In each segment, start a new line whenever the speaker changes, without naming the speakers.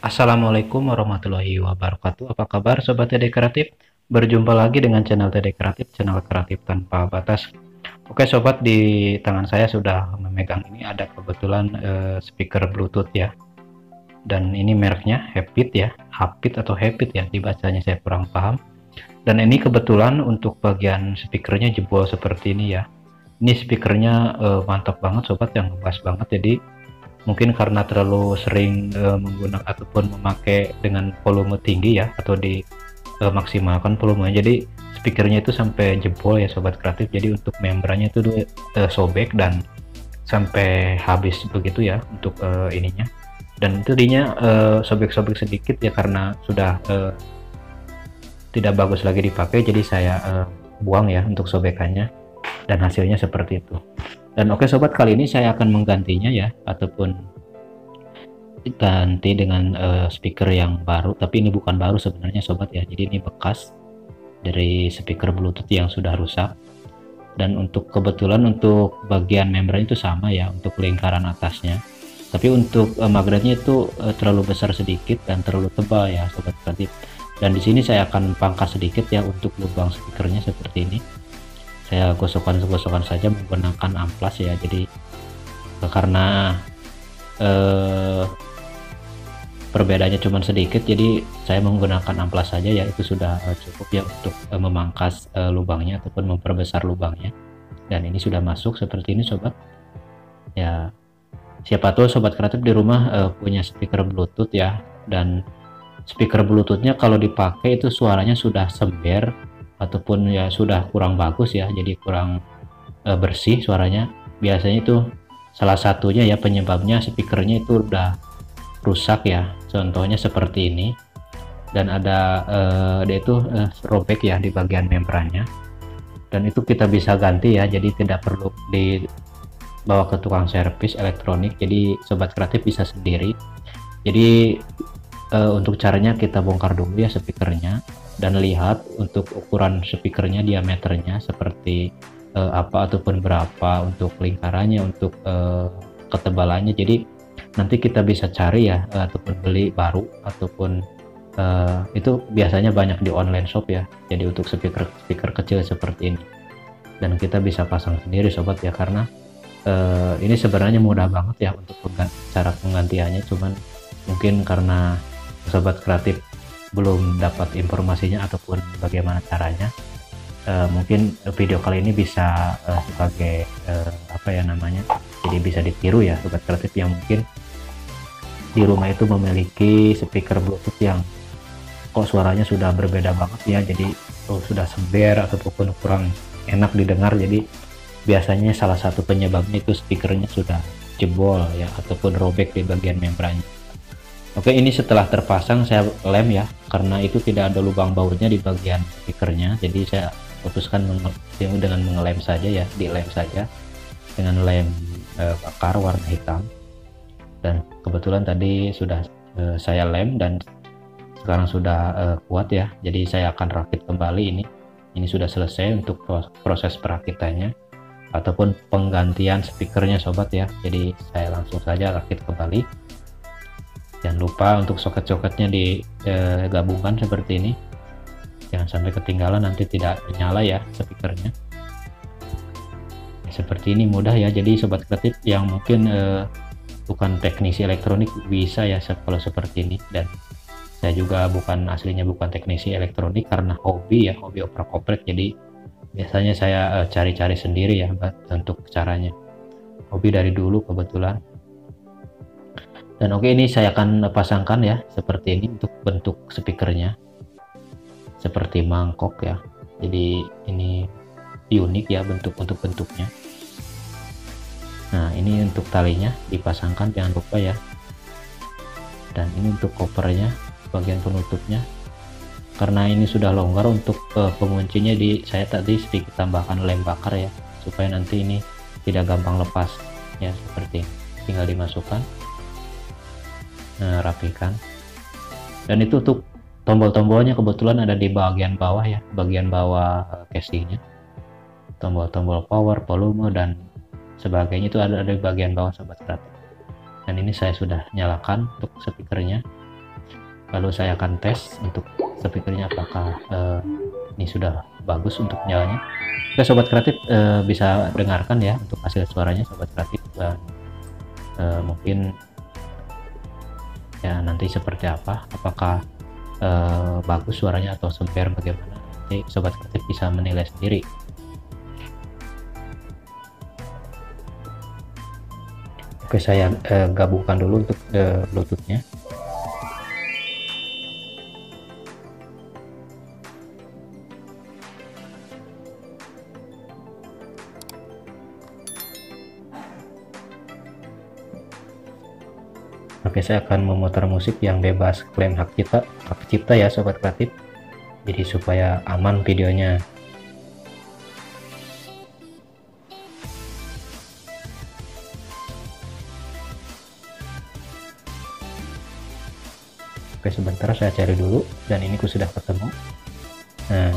Assalamualaikum warahmatullahi wabarakatuh. Apa kabar Sobat TD Kreatif? Berjumpa lagi dengan channel TD Kreatif, channel kreatif tanpa batas. Oke Sobat, di tangan saya sudah memegang ini ada kebetulan uh, speaker Bluetooth ya. Dan ini mereknya Habit ya, Habit atau Habit ya, dibacanya saya kurang paham. Dan ini kebetulan untuk bagian speakernya jebol seperti ini ya. Ini speakernya uh, mantap banget Sobat, yang ngebas banget jadi mungkin karena terlalu sering uh, menggunakan ataupun memakai dengan volume tinggi ya atau di uh, maksimalkan volume jadi speakernya itu sampai jebol ya sobat kreatif. Jadi untuk membrannya itu uh, sobek dan sampai habis begitu ya untuk uh, ininya. Dan itu dinya sobek-sobek uh, sedikit ya karena sudah uh, tidak bagus lagi dipakai. Jadi saya uh, buang ya untuk sobekannya. Dan hasilnya seperti itu dan oke sobat kali ini saya akan menggantinya ya ataupun ganti dengan uh, speaker yang baru. Tapi ini bukan baru sebenarnya sobat ya. Jadi ini bekas dari speaker bluetooth yang sudah rusak. Dan untuk kebetulan untuk bagian membran itu sama ya untuk lingkaran atasnya. Tapi untuk uh, magnetnya itu uh, terlalu besar sedikit dan terlalu tebal ya sobat kreatif dan di sini saya akan pangkas sedikit ya untuk lubang speakernya seperti ini saya gosokkan-gosokkan saja menggunakan amplas ya jadi karena eh, perbedaannya cuma sedikit jadi saya menggunakan amplas saja ya itu sudah eh, cukup ya untuk eh, memangkas eh, lubangnya ataupun memperbesar lubangnya. Dan ini sudah masuk seperti ini sobat. Ya siapa tahu sobat kreatif di rumah eh, punya speaker bluetooth ya dan speaker bluetoothnya kalau dipakai itu suaranya sudah sember ataupun ya sudah kurang bagus ya jadi kurang e, bersih suaranya. Biasanya itu salah satunya ya penyebabnya speakernya itu udah rusak ya contohnya seperti ini. Dan ada e, dia itu e, robek ya di bagian membrannya. Dan itu kita bisa ganti ya jadi tidak perlu dibawa ke tukang servis elektronik jadi sobat kreatif bisa sendiri. Jadi e, untuk caranya kita bongkar dulu ya speakernya dan lihat untuk ukuran speakernya diameternya seperti uh, apa ataupun berapa untuk lingkarannya untuk uh, ketebalannya. Jadi nanti kita bisa cari ya uh, ataupun beli baru ataupun uh, itu biasanya banyak di online shop ya. Jadi untuk speaker speaker kecil seperti ini. Dan kita bisa pasang sendiri sobat ya karena uh, ini sebenarnya mudah banget ya untuk cara penggantiannya. Cuman mungkin karena sobat kreatif belum dapat informasinya ataupun bagaimana caranya uh, mungkin video kali ini bisa uh, sebagai uh, apa ya namanya jadi bisa ditiru ya sobat kreatif yang mungkin di rumah itu memiliki speaker bluetooth yang kok suaranya sudah berbeda banget ya jadi oh, sudah sember ataupun kurang enak didengar jadi biasanya salah satu penyebabnya itu speakernya sudah jebol ya ataupun robek di bagian membrannya. Oke ini setelah terpasang saya lem ya karena itu tidak ada lubang bautnya di bagian speakernya. Jadi saya putuskan dengan mengelem saja ya dilem saja. Dengan lem e, bakar warna hitam. Dan kebetulan tadi sudah e, saya lem dan sekarang sudah e, kuat ya. Jadi saya akan rakit kembali ini. Ini sudah selesai untuk proses perakitannya. Ataupun penggantian speakernya sobat ya. Jadi saya langsung saja rakit kembali jangan lupa untuk soket-soketnya digabungkan seperti ini. Jangan sampai ketinggalan nanti tidak menyala ya speakernya. Seperti ini mudah ya. Jadi sobat kreatif yang mungkin eh, bukan teknisi elektronik bisa ya kalau seperti ini. Dan saya juga bukan aslinya bukan teknisi elektronik karena hobi ya hobi opera kopret jadi biasanya saya eh, cari-cari eh, sendiri ya untuk caranya. Hobi dari dulu kebetulan dan oke ini saya akan pasangkan ya seperti ini untuk bentuk speakernya. Seperti mangkok ya. Jadi ini unik ya bentuk untuk bentuknya. Nah ini untuk talinya dipasangkan jangan lupa ya. Dan ini untuk kopernya bagian penutupnya. Karena ini sudah longgar untuk uh, penguncinya di saya tadi sedikit tambahkan lem bakar ya supaya nanti ini tidak gampang lepas ya seperti ini. Tinggal dimasukkan rapikan. Dan itu untuk tombol-tombolnya kebetulan ada di bagian bawah ya bagian bawah uh, casingnya. Tombol-tombol power volume dan sebagainya itu ada di bagian bawah sobat kreatif dan ini saya sudah nyalakan untuk speakernya. Lalu saya akan tes untuk speakernya apakah uh, ini sudah bagus untuk nyalanya. Oke sobat kreatif uh, bisa dengarkan ya untuk hasil suaranya sobat kreatif. Dan uh, mungkin ya nanti seperti apa? Apakah uh, bagus suaranya atau semper? Bagaimana? Nanti sobat kreatif bisa menilai sendiri. Oke saya uh, gabungkan dulu untuk uh, bluetoothnya Oke, saya akan memutar musik yang bebas klaim hak cipta, hak cipta ya sobat kreatif. Jadi supaya aman videonya. Oke, sebentar saya cari dulu dan ini ku sudah ketemu. Nah.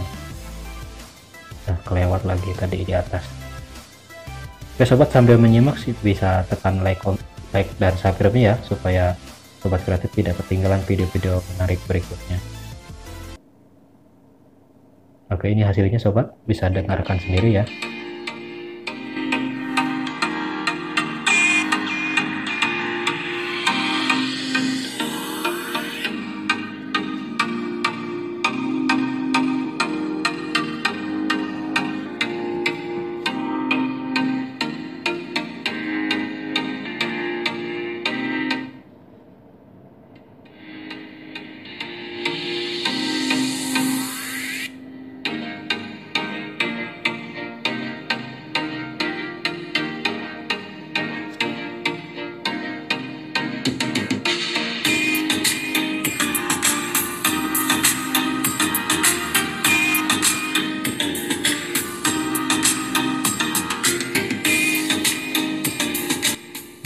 Nah, kelewat lagi tadi di atas. Oke, sobat sambil menyimak sih bisa tekan like like dan subscribe ya supaya sobat kreatif tidak ketinggalan video-video menarik berikutnya. Oke ini hasilnya sobat. Bisa dengarkan sendiri ya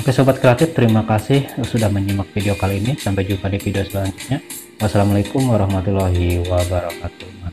Oke sobat kreatif terima kasih sudah menyimak video kali ini. Sampai jumpa di video selanjutnya. Wassalamualaikum warahmatullahi wabarakatuh